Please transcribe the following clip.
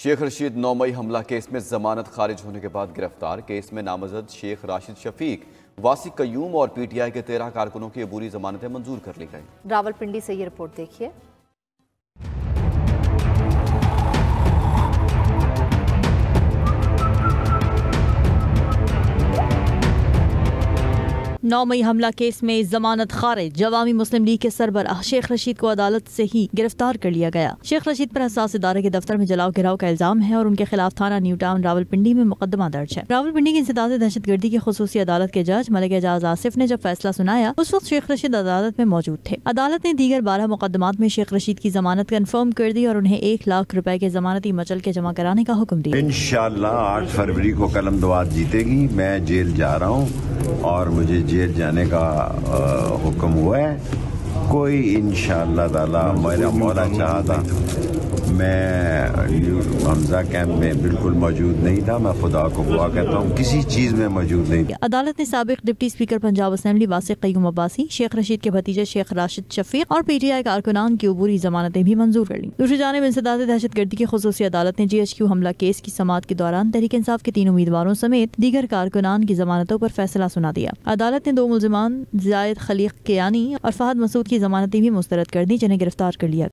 शेख रशीद नौमई हमला केस में जमानत खारिज होने के बाद गिरफ़्तार। केस में नामजद शेख राशिद शफीक, वासी कयूम और पीटीआई के तेरह कारकुनों की अबूरी जमानतें मंजूर कर ली गई। रावलपिंडी से ये रिपोर्ट देखिए। नौ मई हमला केस में जमानत खारिज। जवामी मुस्लिम लीग के सरबराह शेख रशीद को अदालत से ही गिरफ़्तार कर लिया गया। शेख रशीद पर एहसास इदारे के दफ्तर में जलाओ गिराव का इल्ज़ाम है और उनके खिलाफ थाना न्यू टाउन रावलपिंडी में मुकदमा दर्ज है। रावलपिंडी की इंसदाद दहशत गर्दी की खसूसी अदालत के जज मलिक एजाज आसिफ ने जब फैसला सुनाया, उस वक्त शेख रशीद अदालत में मौजूद थे। अदालत ने दीगर बारह मुकदमा में शेख रशीद की जमानत कन्फर्म कर दी और उन्हें एक लाख रुपए के जमानती मचल के जमा कराने का हुक्म दिया। इनशाला आठ फरवरी को कलम दवात जीतेगी, मैं जेल जा रहा हूँ। और मुझे जेल जाने का हुक्म हुआ है। कोई इन ताला मेरा मौला चाहता। मैं हमजा कैंप में बिल्कुल मौजूद नहीं था, मैं खुदा को हुआ कहता हूँ, किसी चीज़ में मौजूद नहीं अदालत ने सबक deputy speaker Punjab assembly Wasiq Qayyum Abbasi, Sheikh Rashid के भतीजे शेख राशिद शफीक और पी टी आई कारकुनान की अबूरी जमानतें भी मंजूर कर ली। दूसरी जानब इंसदाद दहशत गर्दी की खसूसी अदालत ने जी एच क्यू हमला केस की समात के दौरान तहरीक इंसाफ के तीन उम्मीदवारों समेत दीगर कारकुनान की जमानतों पर फैसला सुना दिया। अदालत ने दो मुलजमान, जायद खलीक कियानी और फहद मसूद की जमानतें भी मुस्तरद कर दी, जिन्हें गिरफ़्तार कर लिया